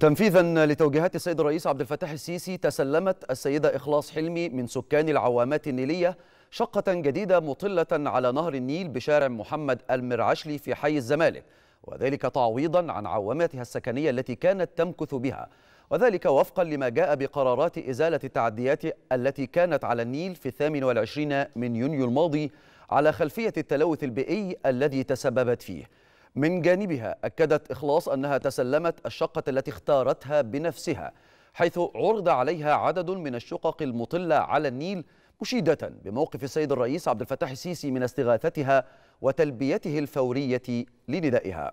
تنفيذا لتوجيهات السيد الرئيس عبد الفتاح السيسي تسلمت السيدة إخلاص حلمي من سكان العوامات النيلية شقة جديدة مطلة على نهر النيل بشارع محمد المرعشلي في حي الزمالك وذلك تعويضا عن عواماتها السكنية التي كانت تمكث بها وذلك وفقا لما جاء بقرارات إزالة التعديات التي كانت على النيل في الثامن والعشرين من يونيو الماضي على خلفية التلوث البيئي الذي تسببت فيه. من جانبها أكدت إخلاص أنها تسلمت الشقة التي اختارتها بنفسها حيث عرض عليها عدد من الشقق المطلة على النيل مشيدة بموقف السيد الرئيس عبد الفتاح السيسي من استغاثتها وتلبيته الفورية لندائها.